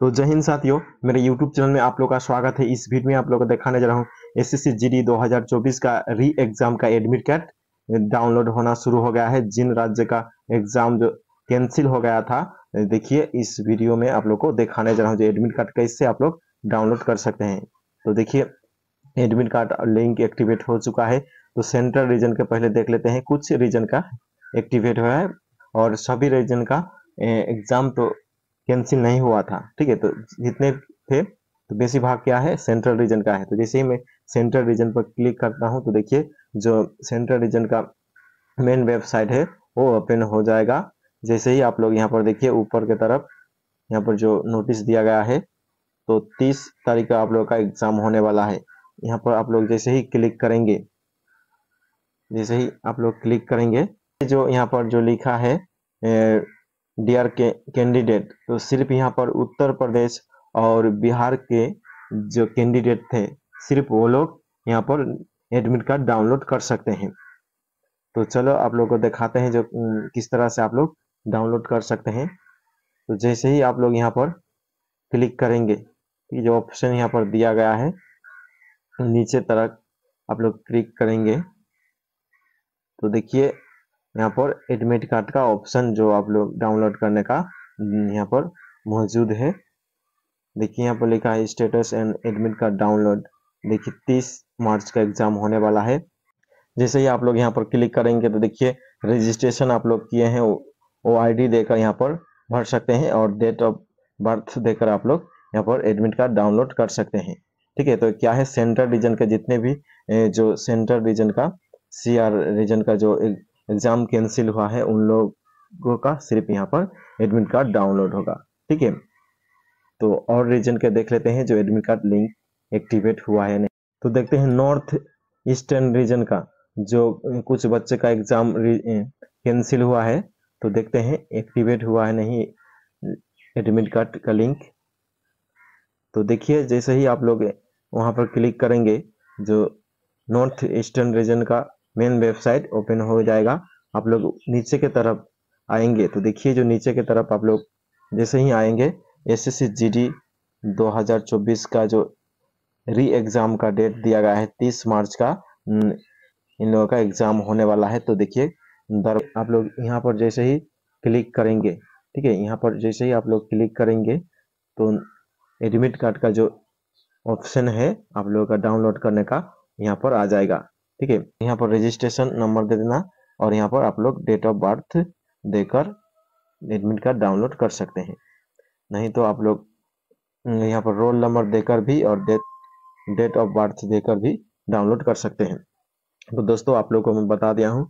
तो जय हिंद साथियों, मेरे YouTube चैनल में आप लोग का स्वागत है। इस वीडियो में आप लोग को दिखाने जा रहा हूँ एस एस सी का री एग्ज़ाम का एडमिट कार्ड डाउनलोड होना शुरू हो गया है। जिन राज्य का एग्ज़ाम जो कैंसिल हो गया था, देखिए, इस वीडियो में आप लोग को दिखाने जा रहा हूँ जो एडमिट कार्ड कैसे आप लोग डाउनलोड कर सकते हैं। तो देखिए एडमिट कार्ड लिंक एक्टिवेट हो चुका है। तो सेंट्रल रीजन के पहले देख लेते हैं, कुछ रीजन का एक्टिवेट हुआ है और सभी रीजन का एग्ज़ाम तो कैंसिल नहीं हुआ था, ठीक है? तो जितने थे तो बेसी भाग क्या है? सेंट्रल रीजन का है। तो जैसे ही मैं सेंट्रल रीजन पर क्लिक करता हूँ तो देखिए, जो सेंट्रल रीजन का मेन वेबसाइट है, वो ओपन हो जाएगा। जैसे ही आप लोग यहाँ पर देखिए, ऊपर की तरफ़ यहाँ पर जो नोटिस दिया गया है तो 30 तारीख का आप लोग का एग्ज़ाम होने वाला है। यहाँ पर आप लोग जैसे ही क्लिक करेंगे, जैसे ही आप लोग क्लिक करेंगे जो यहाँ पर जो लिखा है डियर के कैंडिडेट तो सिर्फ़ यहाँ पर उत्तर प्रदेश और बिहार के जो कैंडिडेट थे, सिर्फ़ वो लोग यहाँ पर एडमिट कार्ड डाउनलोड कर सकते हैं। तो चलो आप लोग को दिखाते हैं जो किस तरह से आप लोग डाउनलोड कर सकते हैं। तो जैसे ही आप लोग यहाँ पर क्लिक करेंगे जो ऑप्शन यहाँ पर दिया गया है, नीचे तरफ़ आप लोग क्लिक करेंगे। तो देखिए यहाँ पर एडमिट कार्ड का ऑप्शन जो आप लोग डाउनलोड करने का यहाँ पर मौजूद है। देखिए यहाँ पर लिखा है status and admit card download देखिए 30 मार्च का एग्ज़ाम होने वाला है। जैसे ही आप लोग यहाँ पर क्लिक करेंगे तो देखिए रजिस्ट्रेशन आप लोग किए हैं वो आईडी देकर यहाँ पर भर सकते हैं और डेट ऑफ़ बर्थ देकर आप लोग यहाँ पर एडमिट कार्ड डाउनलोड कर सकते हैं। ठीक है तो क्या है सेंट्रल रीजन के जितने भी जो सेंट्रल रीजन का सी आर रीजन का जो एग्ज़ाम कैंसिल हुआ है, उन लोगों का सिर्फ़ यहाँ पर एडमिट कार्ड डाउनलोड होगा, ठीक है? तो और रीजन के देख लेते हैं जो एडमिट कार्ड लिंक एक्टिवेट हुआ है नहीं। तो देखते हैं नॉर्थ ईस्टर्न रीजन का, जो कुछ बच्चे का एग्ज़ाम कैंसिल हुआ है तो देखते हैं एक्टिवेट हुआ है नहीं एडमिट कार्ड का लिंक तो देखिए, जैसे ही आप लोग वहाँ पर क्लिक करेंगे, जो नॉर्थ ईस्टर्न रीजन का मेन वेबसाइट ओपन हो जाएगा। आप लोग नीचे के तरफ़ आएँगे तो देखिए जो नीचे के तरफ़ आप लोग जैसे ही आएँगे S S C G D दो हज़ार चौबीस का जो री एग्ज़ाम का डेट दिया गया है 30 मार्च का इन लोगों का एग्ज़ाम होने वाला है। तो देखिए आप लोग यहाँ पर जैसे ही क्लिक करेंगे, ठीक है, यहाँ पर जैसे ही आप लोग क्लिक करेंगे तो एडमिट कार्ड का जो ऑप्शन है, आप लोगों का डाउनलोड करने का यहाँ पर आ जाएगा। ठीक है? यहाँ पर रजिस्ट्रेशन नंबर दे देना और यहाँ पर आप लोग डेट ऑफ़ बर्थ देकर एडमिट कार्ड डाउनलोड कर सकते हैं। नहीं तो आप लोग यहाँ पर रोल नंबर देकर भी और डेट डेट ऑफ़ बर्थ देकर भी डाउनलोड कर सकते हैं। तो दोस्तों, आप लोग को मैं बता दिया हूँ।